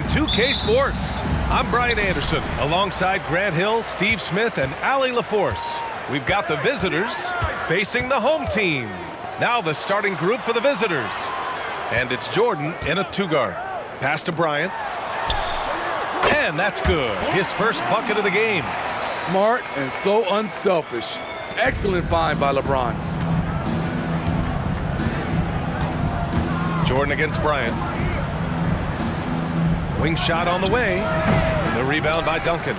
on 2K Sports. I'm Brian Anderson, alongside Grant Hill, Steve Smith, and Allie LaForce. We've got the visitors facing the home team. Now the starting group for the visitors. And it's Jordan in a two-guard. Pass to Bryant. And that's good. His first bucket of the game. Smart and so unselfish. Excellent find by LeBron. Jordan against Bryant. Wing shot on the way. The rebound by Duncan.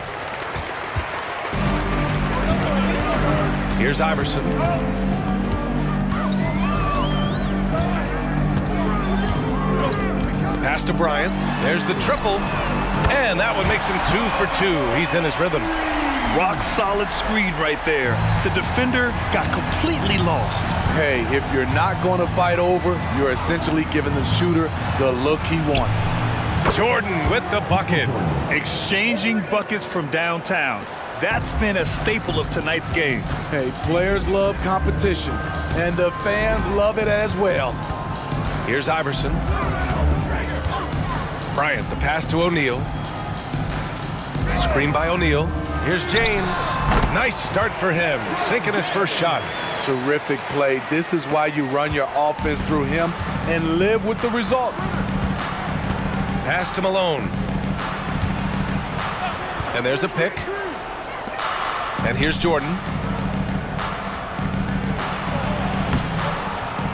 Here's Iverson. Pass to Bryant. There's the triple. And that one makes him two for two. He's in his rhythm. Rock solid screen right there. The defender got completely lost. Hey, if you're not going to fight over, you're essentially giving the shooter the look he wants. Jordan with the bucket. Exchanging buckets from downtown. That's been a staple of tonight's game. Hey, players love competition, and the fans love it as well. Here's Iverson. Bryant, the pass to O'Neal. Screen by O'Neal. Here's James. Nice start for him, sinking his first shot. Terrific play. This is why you run your offense through him and live with the results. Pass to Malone. And there's a pick. And here's Jordan.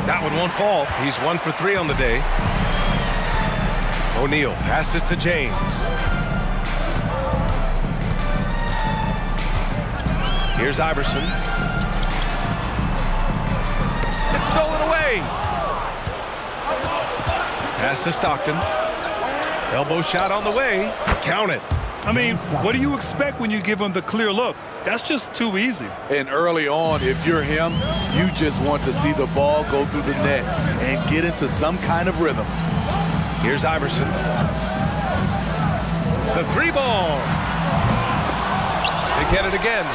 That one won't fall. He's one for three on the day. O'Neal passes to James. Here's Iverson. It's stolen away. Pass to Stockton. Elbow shot on the way. Count it. I mean, what do you expect when you give him the clear look? That's just too easy. And early on, if you're him, you just want to see the ball go through the net and get into some kind of rhythm. Here's Iverson. The three ball. They get it again.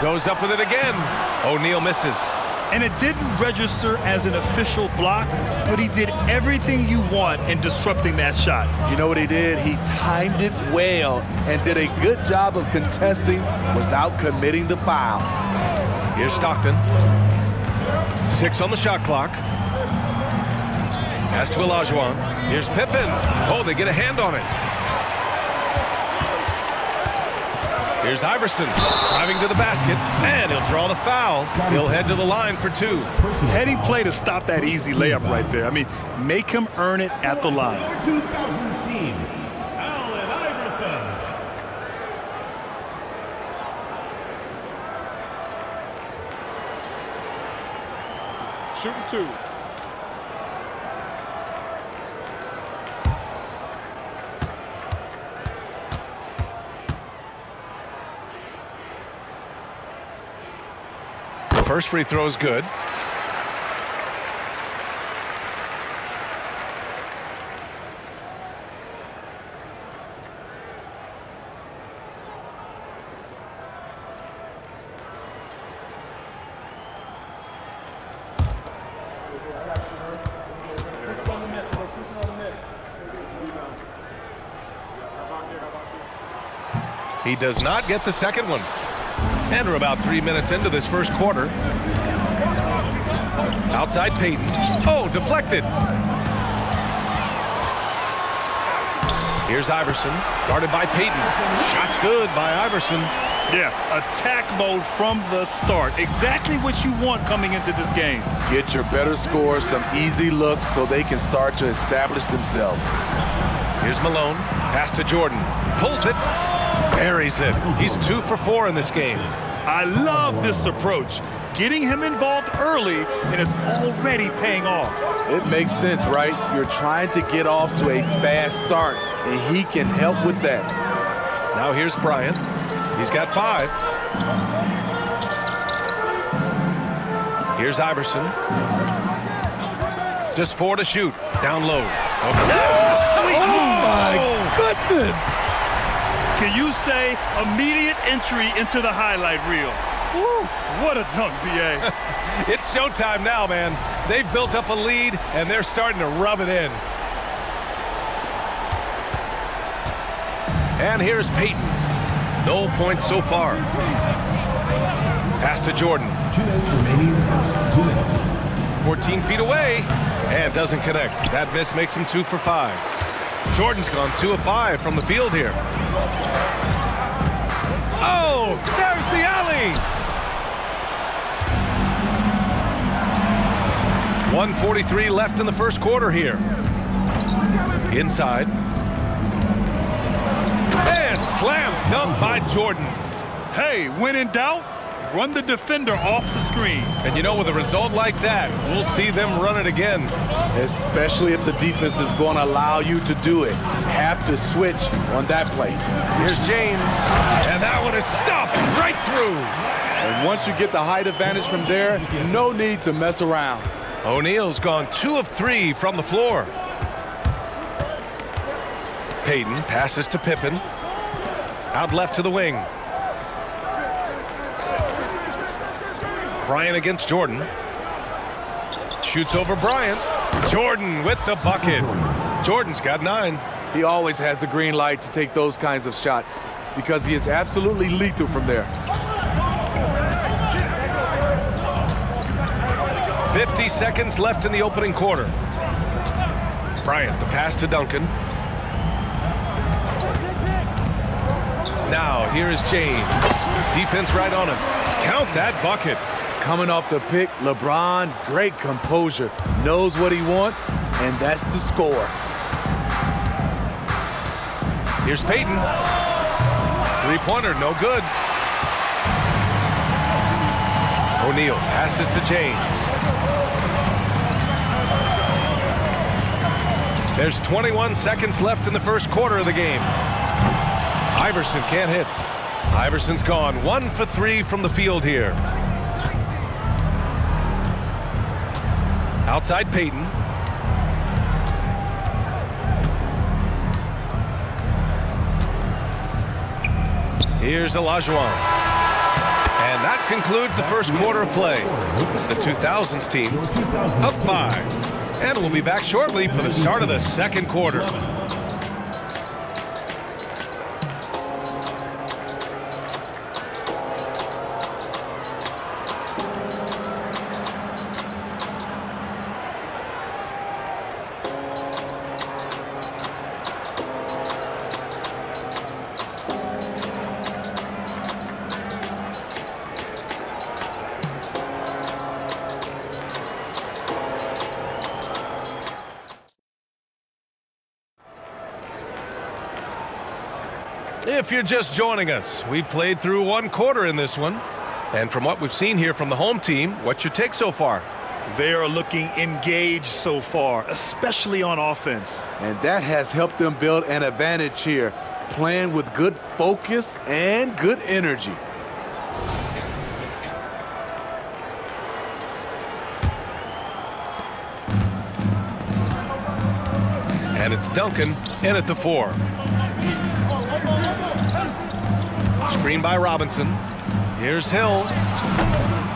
Goes up with it again. O'Neal misses. And it didn't register as an official block, but he did everything you want in disrupting that shot. You know what he did? He timed it well and did a good job of contesting without committing the foul. Here's Stockton. Six on the shot clock. Pass to Olajuwon. Here's Pippen. Oh, they get a hand on it. Here's Iverson driving to the basket, and he'll draw the foul. He'll head to the line for two. Heady play to stop that easy layup right there. I mean, make him earn it at the line. 2000s team, Allen Iverson. Shooting two. First free throw is good. He does not get the second one. And we're about three minutes into this first quarter. Outside Payton. Oh, deflected. Here's Iverson, guarded by Payton. Shot's good by Iverson. Yeah, attack mode from the start. Exactly what you want coming into this game. Get your better scores, some easy looks so they can start to establish themselves. Here's Malone. Pass to Jordan. Pulls it. Buries it. He's two for four in this game. I love this approach. Getting him involved early, and it's already paying off. It makes sense, right? You're trying to get off to a fast start, and he can help with that. Now here's Bryant. He's got five. Here's Iverson. Just four to shoot. Down low. Sweet Oh, move. my goodness! Can you say immediate entry into the highlight reel? Woo, what a dunk, B.A. It's showtime now, man. They've built up a lead, and they're starting to rub it in. And here's Payton. No points so far. Pass to Jordan. Two minutes remaining in the first. Two minutes. 14 feet away and doesn't connect. That miss makes him two for five. Jordan's gone two of five from the field here. There's the alley. 143 left in the first quarter here. Inside. And slam dunk by Jordan. Hey, when in doubt, run the defender off the screen. And you know, with a result like that, we'll see them run it again. Especially if the defense is going to allow you to do it. Have to switch on that play. Here's James. And that one is stuffed right through. And once you get the height advantage from there, no need to mess around. O'Neal's gone two of three from the floor. Payton passes to Pippen. Out left to the wing. Bryant against Jordan. Shoots over Bryant. Jordan with the bucket. Jordan's got nine. He always has the green light to take those kinds of shots because he is absolutely lethal from there. 50 seconds left in the opening quarter. Bryant, the pass to Duncan. Now, here is James. Defense right on him. Count that bucket. Coming off the pick, LeBron, great composure, knows what he wants, and that's to score. Here's Payton. Three-pointer, no good. O'Neal passes to James. There's 21 seconds left in the first quarter of the game. Iverson can't hit. Iverson's gone one for three from the field here. Outside Payton. Here's Olajuwon. And that concludes the first quarter of play. The 2000s team up five. And we'll be back shortly for the start of the second quarter. If you're just joining us, we played through one quarter in this one. And from what we've seen here from the home team, what's your take so far? They are looking engaged so far, especially on offense. And that has helped them build an advantage here, playing with good focus and good energy. And it's Duncan in at the four. Screen by Robinson. Here's Hill.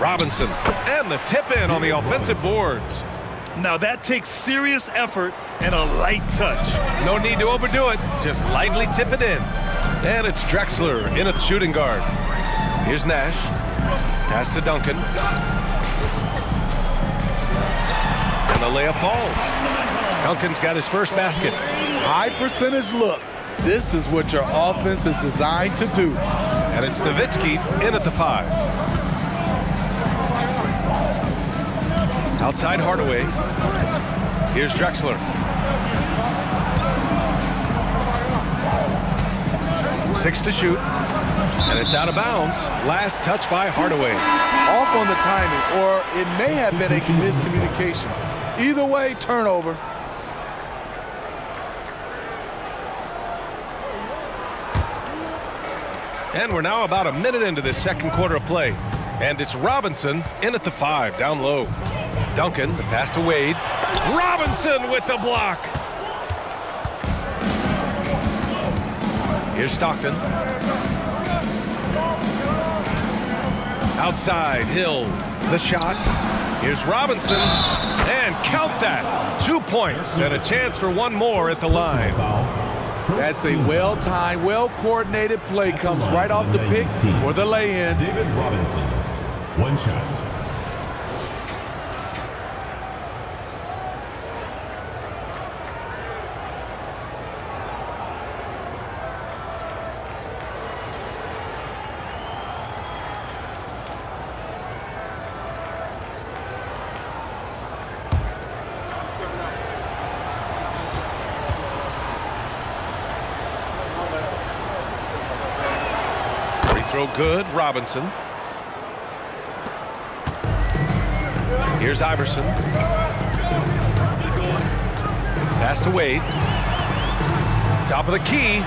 Robinson. And the tip in on the offensive boards. Now that takes serious effort and a light touch. No need to overdo it. Just lightly tip it in. And it's Drexler in at shooting guard. Here's Nash. Pass to Duncan. And the layup falls. Duncan's got his first basket. High percentage look. This is what your offense is designed to do. And it's Nowitzki in at the five. Outside Hardaway. Here's Drexler. Six to shoot. And it's out of bounds. Last touch by Hardaway. Off on the timing, or it may have been a miscommunication. Either way, turnover. And we're now about a minute into this second quarter of play. And it's Robinson in at the five, down low. Duncan, the pass to Wade. Robinson with the block. Here's Stockton. Outside, Hill, the shot. Here's Robinson, and count that. Two points and a chance for one more at the line. That's a well-timed, well-coordinated play. Comes right off the pick for the lay-in. David Robinson, one shot. Throw good, Robinson. Here's Iverson. Pass to Wade. Top of the key.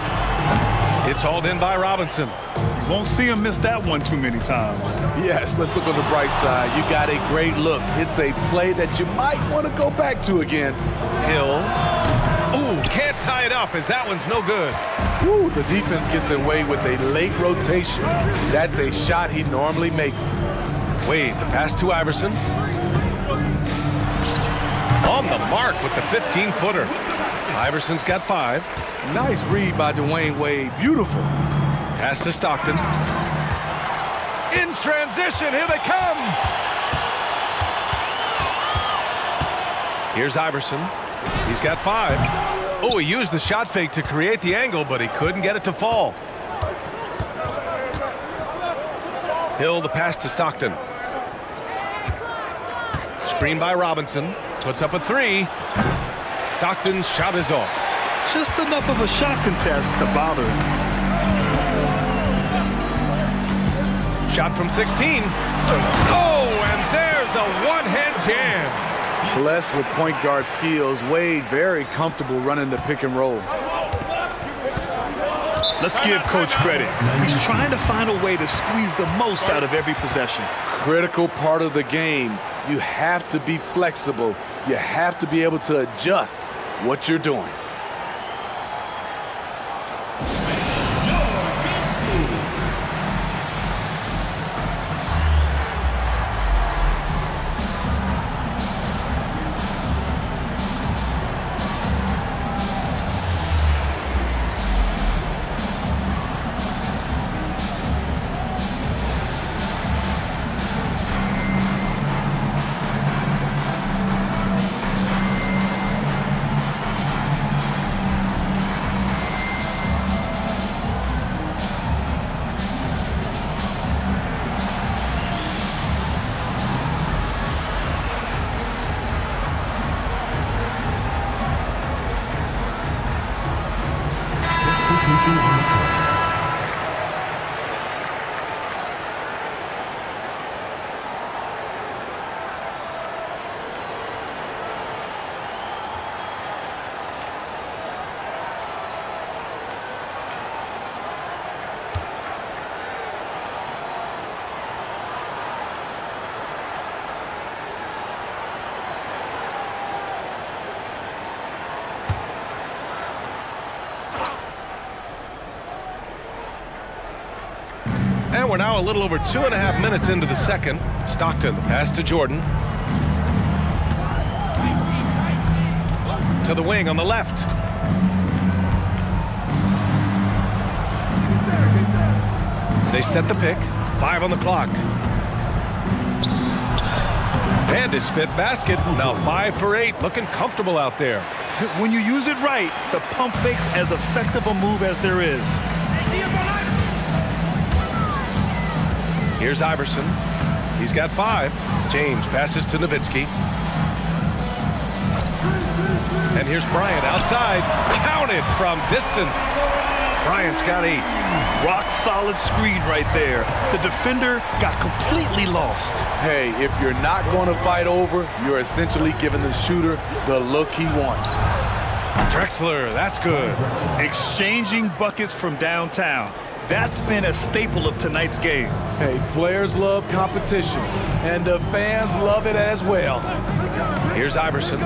It's hauled in by Robinson. You won't see him miss that one too many times. Yes, let's look on the bright side. You got a great look. It's a play that you might want to go back to again. Hill. Ooh, can't tie it up as that one's no good. Woo, the defense gets away with a late rotation. That's a shot he normally makes. Wade, the pass to Iverson. On the mark with the 15-footer. Iverson's got five. Nice read by Dwyane Wade. Beautiful. Pass to Stockton. In transition, here they come. Here's Iverson. He's got five. Oh, he used the shot fake to create the angle, but he couldn't get it to fall. Hill, the pass to Stockton. Screen by Robinson. Puts up a three. Stockton's shot is off. Just enough of a shot contest to bother him. Shot from 16. Oh, and there's a one-hand jam. Blessed with point guard skills, Wade very comfortable running the pick and roll. Let's give Coach credit. He's trying to find a way to squeeze the most out of every possession. Critical part of the game. You have to be flexible. You have to be able to adjust what you're doing. We're now a little over two and a half minutes into the second. Stockton, the pass to Jordan. To the wing on the left. They set the pick. Five on the clock. And his fifth basket. Now five for eight. Looking comfortable out there. When you use it right, the pump fake's as effective a move as there is. Here's Iverson. He's got five. James passes to Nowitzki. And here's Bryant outside. Counted from distance. Bryant's got eight. Rock solid screen right there. The defender got completely lost. Hey, if you're not going to fight over, you're essentially giving the shooter the look he wants. Drexler, that's good. Exchanging buckets from downtown. That's been a staple of tonight's game. Hey, players love competition, and the fans love it as well. Here's Iverson.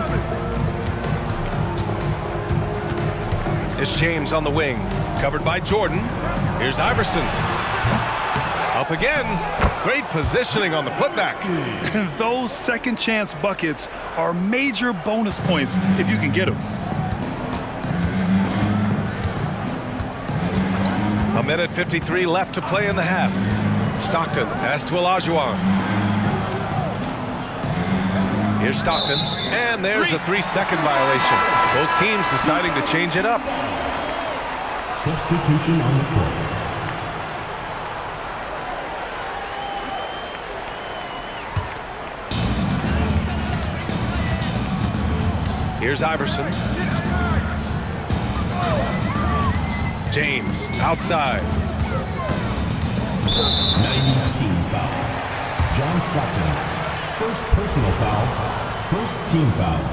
It's James on the wing, covered by Jordan. Here's Iverson. Up again. Great positioning on the putback. Those second chance buckets are major bonus points if you can get them. A minute 53 left to play in the half. Stockton pass to Olajuwon. Here's Stockton, and there's a three-second violation. Both teams deciding to change it up. Substitution on the court. Here's Iverson. James outside. 90s team foul. John Stockton. First personal foul. First team foul.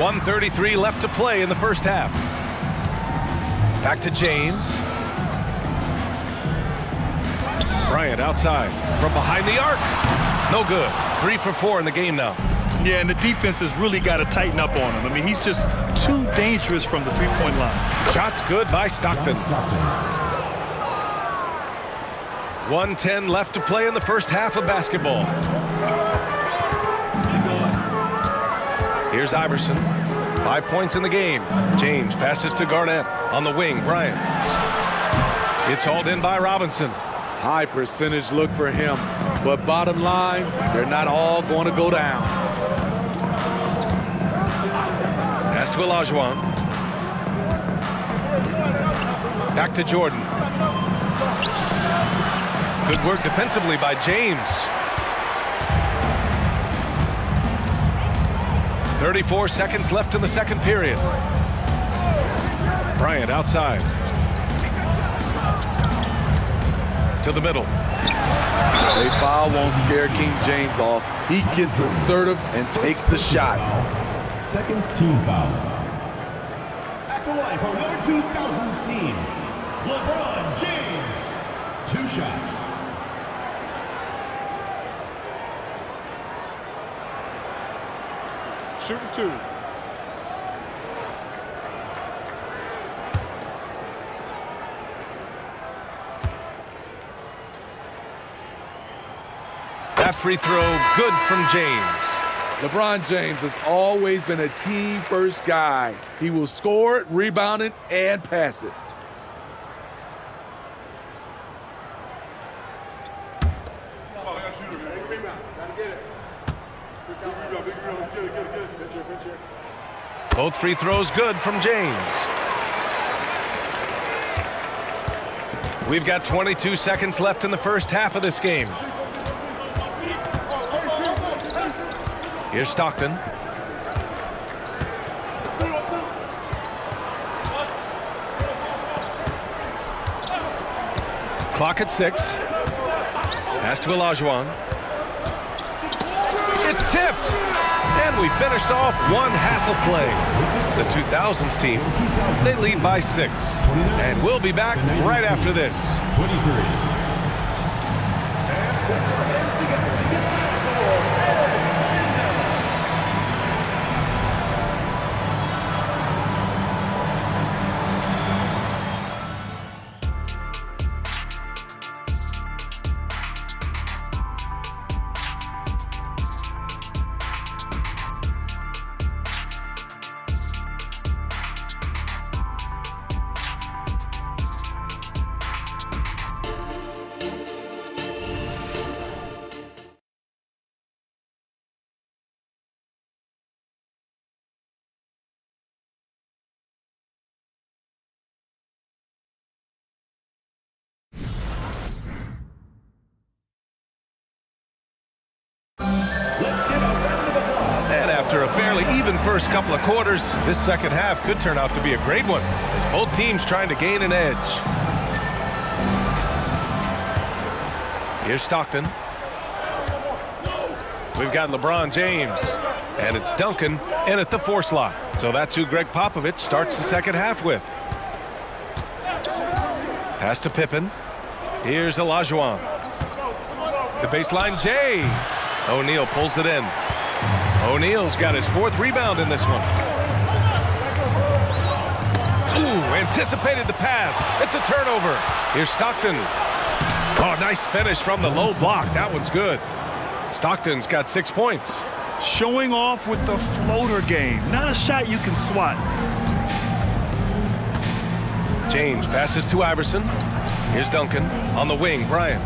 One thirty-three left to play in the first half. Back to James. Bryant outside from behind the arc. No good. Three for four in the game now. Yeah, and the defense has really got to tighten up on him. I mean, he's just too dangerous from the three-point line. Shots good by Stockton. Stockton. 110 left to play in the first half of basketball. Here's Iverson. Five points in the game. James passes to Garnett. On the wing, Bryant. It's hauled in by Robinson. High percentage look for him. But bottom line, they're not all going to go down. Pass to Olajuwon. Back to Jordan. Good work defensively by James. 34 seconds left in the second period. Bryant outside. To the middle. A foul won't scare King James off. He gets assertive and takes the shot. Second team foul. At the line for your 2000s team, LeBron James. Two shots. Shooting two. Free throw good from James. LeBron James has always been a team first guy. He will score it, rebound it, and pass it. Both free throws good from James. We've got 22 seconds left in the first half of this game. Here's Stockton. Clock at six. Pass to Olajuwon. It's tipped. And we finished off one half of play. The 2000s team, they lead by six. And we'll be back right after this. 23. After a fairly even first couple of quarters, this second half could turn out to be a great one as both teams trying to gain an edge. Here's Stockton. We've got LeBron James. And it's Duncan in at the four slot. So that's who Gregg Popovich starts the second half with. Pass to Pippen. Here's Olajuwon. The baseline, Jay. O'Neal pulls it in. O'Neal's got his fourth rebound in this one. Ooh, anticipated the pass. It's a turnover. Here's Stockton. Oh, nice finish from the low block. That one's good. Stockton's got six points. Showing off with the floater game. Not a shot you can swat. James passes to Iverson. Here's Duncan. On the wing, Bryant.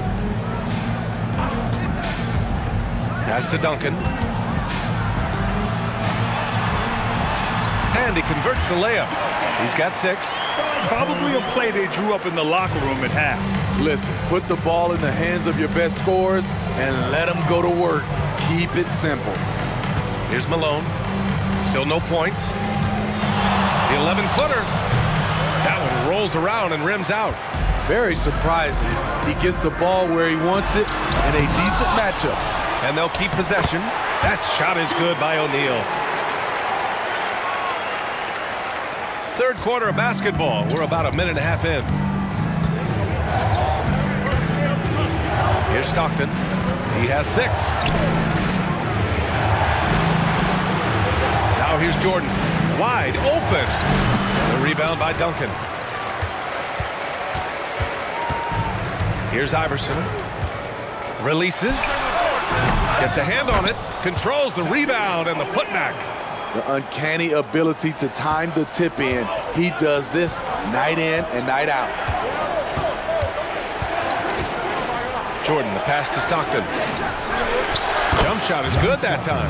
Pass to Duncan. And he converts the layup. He's got six. Probably a play they drew up in the locker room at half. Listen, put the ball in the hands of your best scorers and let them go to work. Keep it simple. Here's Malone. Still no points. The 11-footer. That one rolls around and rims out. Very surprising. He gets the ball where he wants it in a decent matchup. And they'll keep possession. That shot is good by O'Neal. Third quarter of basketball. We're about a minute and a half in. Here's Stockton. He has six. Now here's Jordan. Wide open. The rebound by Duncan. Here's Iverson. Releases. Gets a hand on it. Controls the rebound and the putback. The uncanny ability to time the tip in. He does this night in and night out. Jordan, the pass to Stockton. Jump shot is good that time.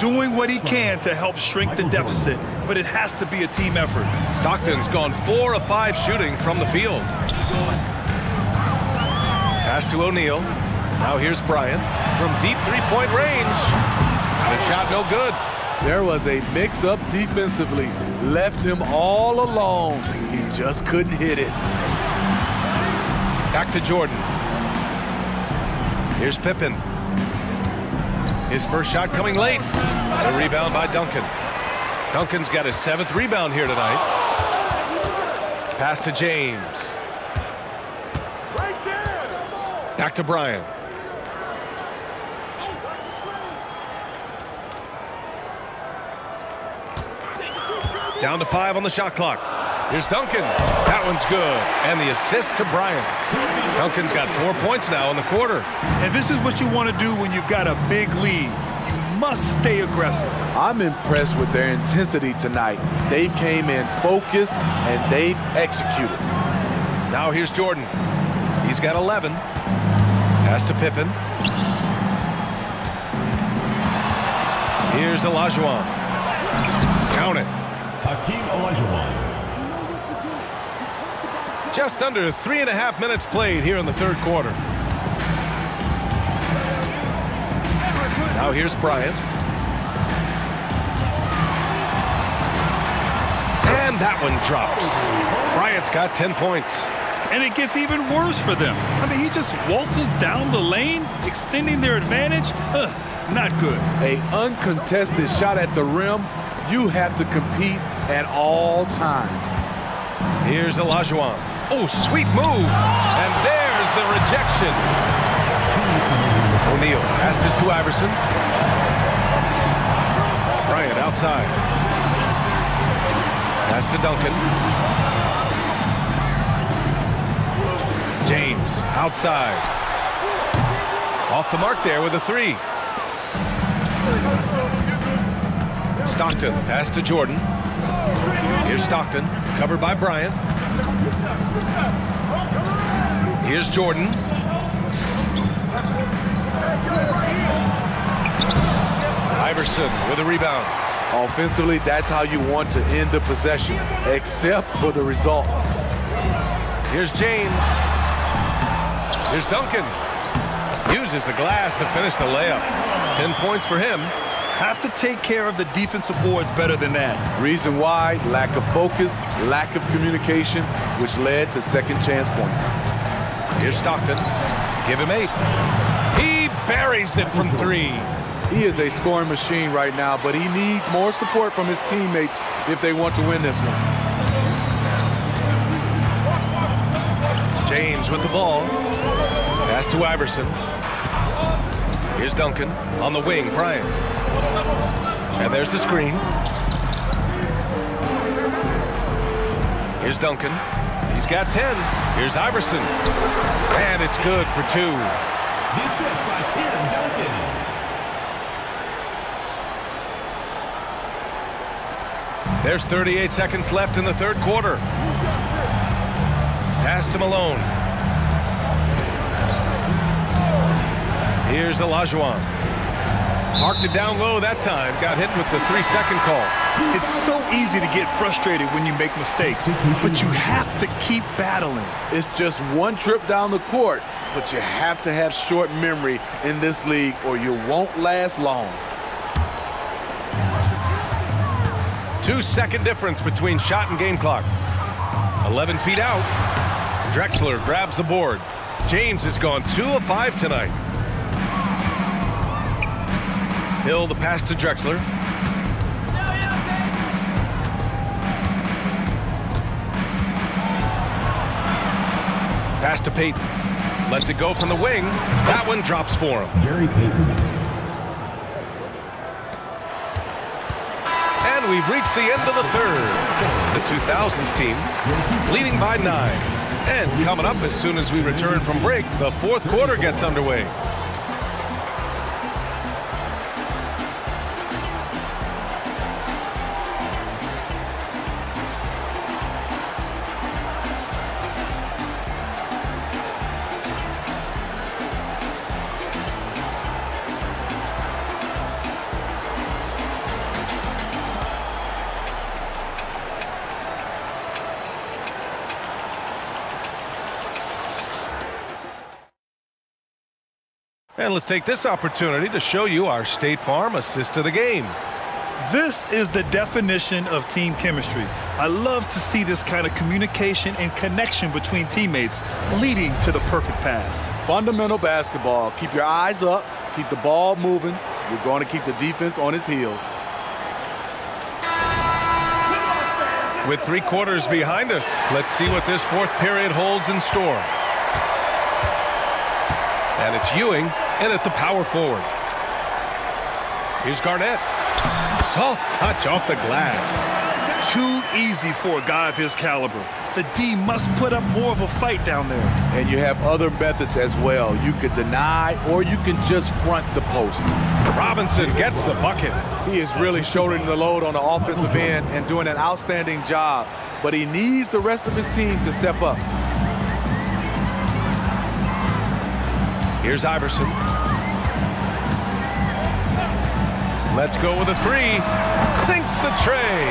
Doing what he can to help shrink the deficit, but it has to be a team effort. Stockton's gone four of five shooting from the field. Pass to O'Neal. Now here's Bryant from deep three-point range. The shot no good. There was a mix-up defensively. Left him all alone. He just couldn't hit it. Back to Jordan. Here's Pippen. His first shot coming late. A rebound by Duncan. Duncan's got his seventh rebound here tonight. Pass to James. Back to Bryant. Down to five on the shot clock. Here's Duncan. That one's good. And the assist to Bryant. Duncan's got four points now in the quarter. And this is what you want to do when you've got a big lead. You must stay aggressive. I'm impressed with their intensity tonight. They've came in focused and they've executed. Now here's Jordan. He's got 11. Pass to Pippen. Here's Olajuwon. Count it. Hakeem Olajuwon. Just under three and a half minutes played here in the third quarter. Now here's Bryant. And that one drops. Bryant's got 10 points. And it gets even worse for them. I mean, he just waltzes down the lane, extending their advantage. Ugh, not good. A uncontested shot at the rim, you have to compete at all times. Here's Olajuwon. Oh, sweet move. And there's the rejection. O'Neal passes to Iverson. Bryant outside. Pass to Duncan. James outside. Off the mark there with a three. Stockton pass to Jordan. Here's Stockton, covered by Bryant. Here's Jordan. Iverson with a rebound. Offensively, that's how you want to end the possession, except for the result. Here's James. Here's Duncan. Uses the glass to finish the layup. 10 points for him. Have to take care of the defensive boards better than that. Reason why, lack of focus, lack of communication, which led to second chance points. Here's Stockton. Give him eight. He buries it from three. He is a scoring machine right now, but he needs more support from his teammates if they want to win this one. James with the ball. Pass to Iverson. Here's Duncan on the wing, Bryant. And there's the screen. Here's Duncan. He's got 10. Here's Iverson. And it's good for two. This is by Tim Duncan. There's 38 seconds left in the third quarter. Pass to Malone. Here's Olajuwon. Parked it down low that time. Got hit with the three-second call. It's so easy to get frustrated when you make mistakes, but you have to keep battling. It's just one trip down the court, but you have to have short memory in this league or you won't last long. Two-second difference between shot and game clock. 11 feet out. Drexler grabs the board. James has gone 2 of 5 tonight. Hill the pass to Drexler. Pass to Payton. Lets it go from the wing. That one drops for him. Gary Payton. And we've reached the end of the third. The 2000s team leading by nine. And coming up as soon as we return from break, the fourth quarter gets underway. And let's take this opportunity to show you our State Farm assist to the game. This is the definition of team chemistry. I love to see this kind of communication and connection between teammates leading to the perfect pass. Fundamental basketball. Keep your eyes up. Keep the ball moving. You're going to keep the defense on its heels. With three quarters behind us, let's see what this fourth period holds in store. And it's Ewing in at the power forward. Here's Garnett. Soft touch off the glass. Too easy for a guy of his caliber. The D must put up more of a fight down there. And you have other methods as well. You could deny or you can just front the post. Robinson gets the bucket. He is really shouldering the load on the offensive end and doing an outstanding job. But he needs the rest of his team to step up. Here's Iverson. Let's go with a three. Sinks the trey.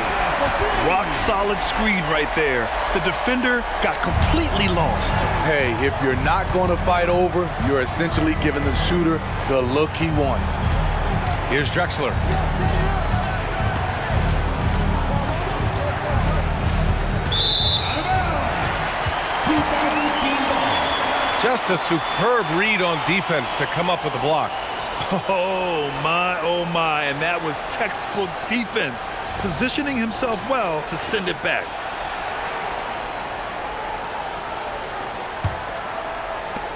Rock solid screen right there. The defender got completely lost. Hey, if you're not going to fight over, you're essentially giving the shooter the look he wants. Here's Drexler. Just a superb read on defense to come up with the block. Oh, my, oh, my. And that was textbook defense. Positioning himself well to send it back.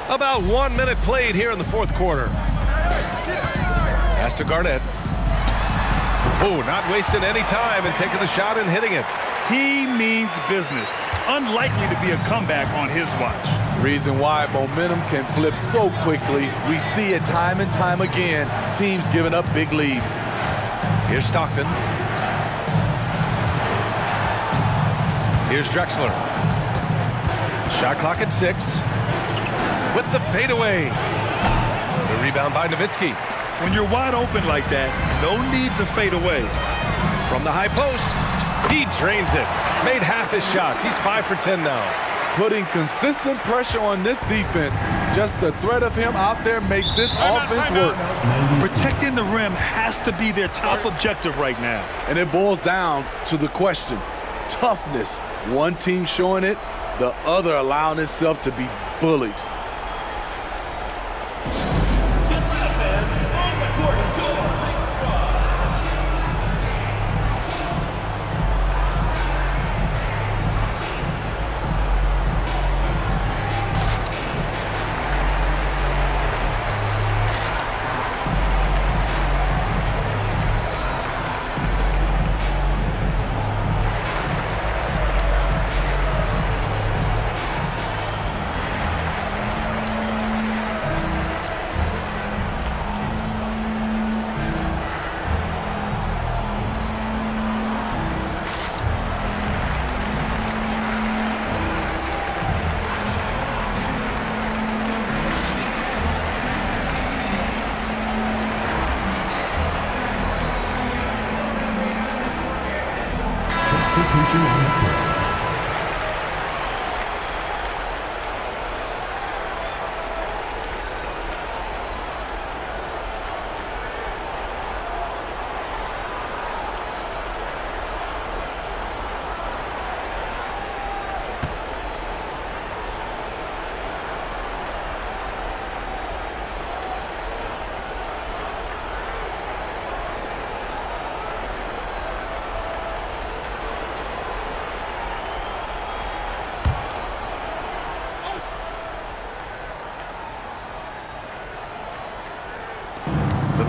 About one minute played here in the fourth quarter. Pass to Garnett. Oh, not wasting any time and taking the shot and hitting it. He means business. Unlikely to be a comeback on his watch. Reason why momentum can flip so quickly. We see it time and time again. Teams giving up big leads. Here's Stockton. Here's Drexler. Shot clock at six. With the fadeaway. The rebound by Nowitzki. When you're wide open like that, no need to fade away. From the high post, he drains it. Made half his shots. He's five for 10 now. Putting consistent pressure on this defense. Just the threat of him out there makes this offense work. Protecting the rim has to be their top objective right now. And it boils down to the question. Toughness. One team showing it, the other allowing itself to be bullied.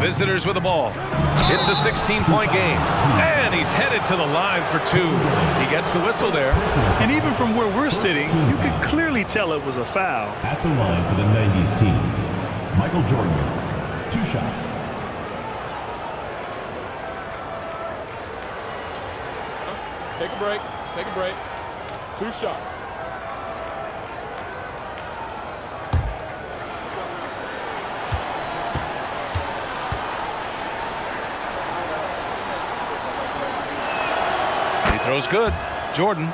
Visitors with the ball. It's a 16-point game. And he's headed to the line for two. He gets the whistle there. And even from where we're sitting, you could clearly tell it was a foul. At the line for the 90s team, Michael Jordan. Two shots. Take a break. Take a break. Two shots. Throws good. Jordan.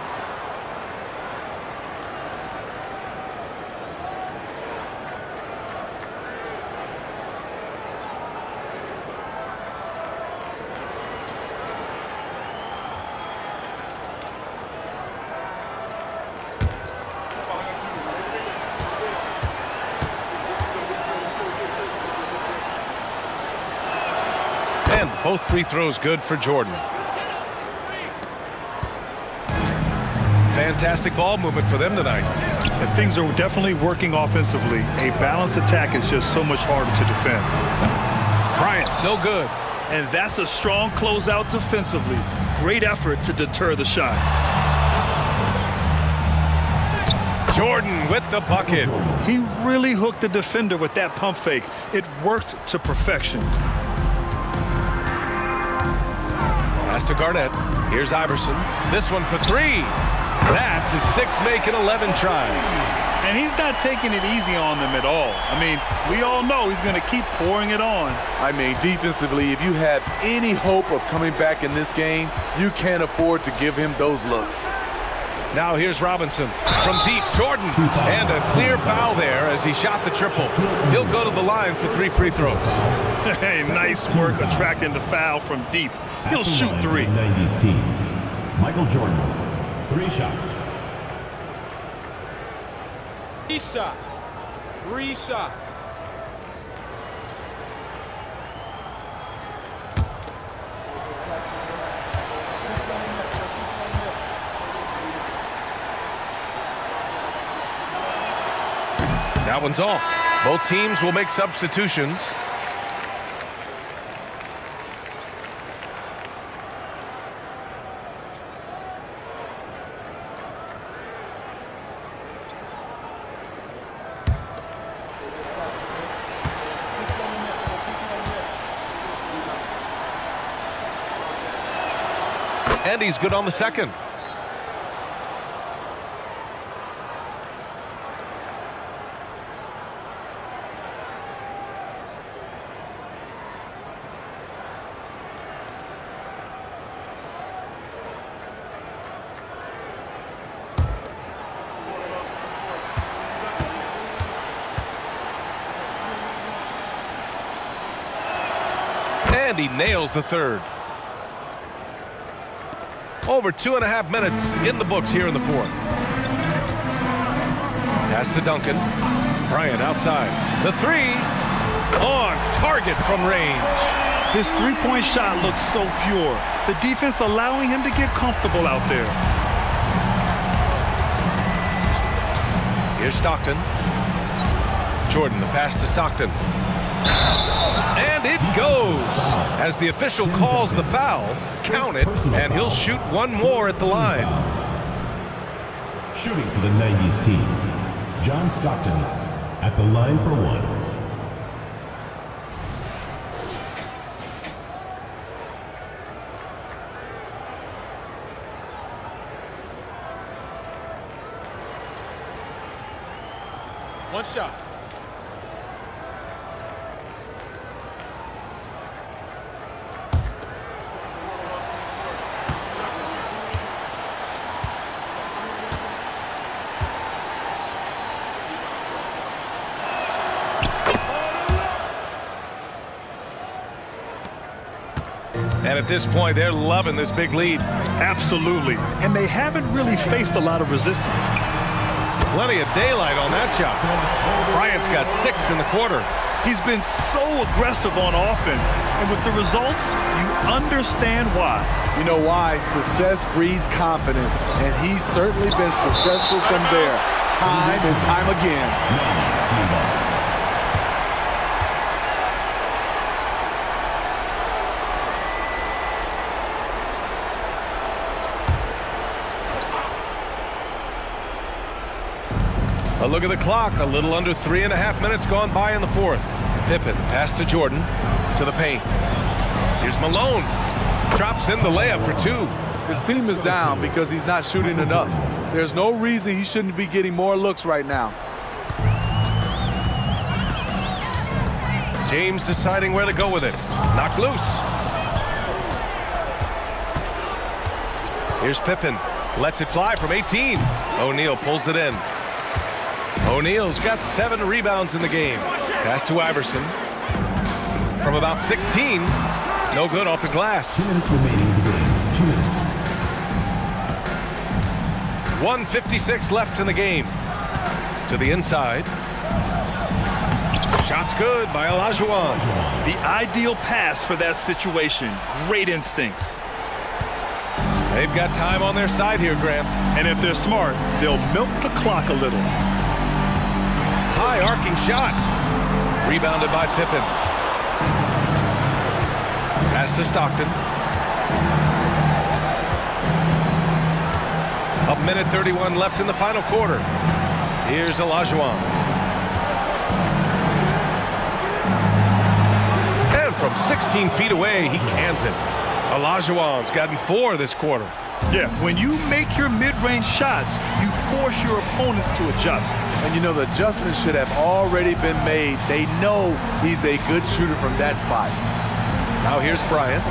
And both free throws good for Jordan. Fantastic ball movement for them tonight. And things are definitely working offensively. A balanced attack is just so much harder to defend. Bryant, no good. And that's a strong closeout defensively. Great effort to deter the shot. Jordan with the bucket. He really hooked the defender with that pump fake. It worked to perfection. Pass to Garnett. Here's Iverson. This one for three. That's his six making 11 tries. And he's not taking it easy on them at all. I mean, we all know he's going to keep pouring it on. I mean, defensively, if you have any hope of coming back in this game, you can't afford to give him those looks. Now here's Robinson from deep. Jordan. And a clear foul there as he shot the triple. He'll go to the line for three free throws. Hey, nice work attracting the foul from deep. He'll shoot three. 90s team, Michael Jordan. Three shots. Three shots. Three shots. That one's off. Both teams will make substitutions. And he's good on the second. And he nails the third. Over two and a half minutes in the books here in the fourth. Pass to Duncan. Bryant outside. The three on target from range. His three-point shot looks so pure. The defense allowing him to get comfortable out there. Here's Stockton. Jordan, the pass to Stockton. And it goes. As the official calls the foul, count it, and he'll shoot one more at the line. Shooting for the 90s team, John Stockton. At the line for one. One shot. At this point, they're loving this big lead. Absolutely. And they haven't really faced a lot of resistance. Plenty of daylight on that shot. Bryant's got six in the quarter. He's been so aggressive on offense. And with the results, you understand why. You know why? Success breeds confidence, and he's certainly been successful from there, time and time again. A look at the clock. A little under three and a half minutes gone by in the fourth. Pippen pass to Jordan to the paint. Here's Malone. Drops in the layup for two. His team is down because he's not shooting enough. There's no reason he shouldn't be getting more looks right now. James deciding where to go with it. Knocked loose. Here's Pippen. Lets it fly from 18. O'Neal pulls it in. O'Neal's got seven rebounds in the game. Pass to Iverson. From about 16. No good off the glass. Two minutes remaining in the game. Two minutes. 156 left in the game. To the inside. Shot's good by Olajuwon. The ideal pass for that situation. Great instincts. They've got time on their side here, Grant. And if they're smart, they'll milk the clock a little. High arcing shot. Rebounded by Pippen. Pass to Stockton. A minute 31 left in the final quarter. Here's Olajuwon. And from 16 feet away, he cans it. Olajuwon's gotten four this quarter. Yeah, when you make your mid-range shots, you force your opponents to adjust. And you know, the adjustment should have already been made. They know he's a good shooter from that spot. Now here's Bryant.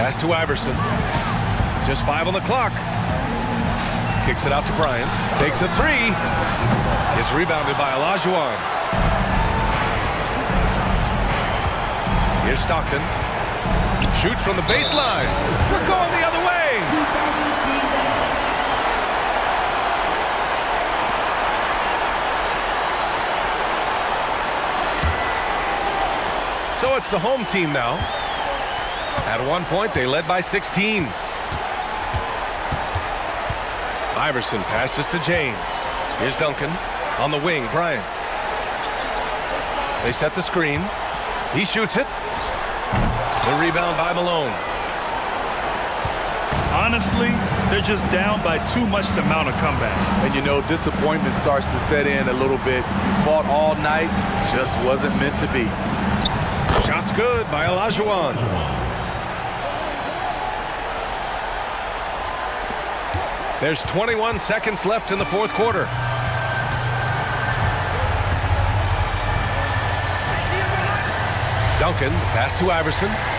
Pass to Iverson. Just five on the clock. Kicks it out to Bryant. Takes a three. Gets rebounded by Olajuwon. Here's Stockton. Shoots from the baseline. We're going the other way. 2000s team foul. So it's the home team now. At one point, they led by 16. Iverson passes to James. Here's Duncan on the wing. Bryant. They set the screen. He shoots it. The rebound by Malone. Honestly, they're just down by too much to mount a comeback. And you know, disappointment starts to set in a little bit. You fought all night, just wasn't meant to be. Shot's good by Olajuwon. There's 21 seconds left in the fourth quarter. Duncan, pass to Iverson.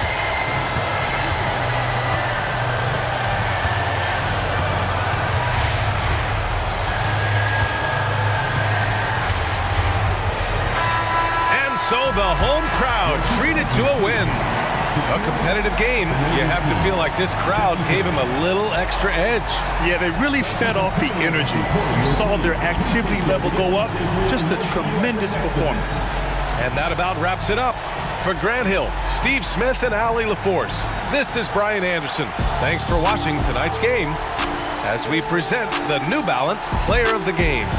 The home crowd treated to a win. A competitive game. You have to feel like this crowd gave him a little extra edge. Yeah, they really fed off the energy. You saw their activity level go up. Just a tremendous performance. And that about wraps it up. For Grant Hill, Steve Smith, and Allie LaForce, this is Brian Anderson. Thanks for watching tonight's game as we present the New Balance Player of the Game.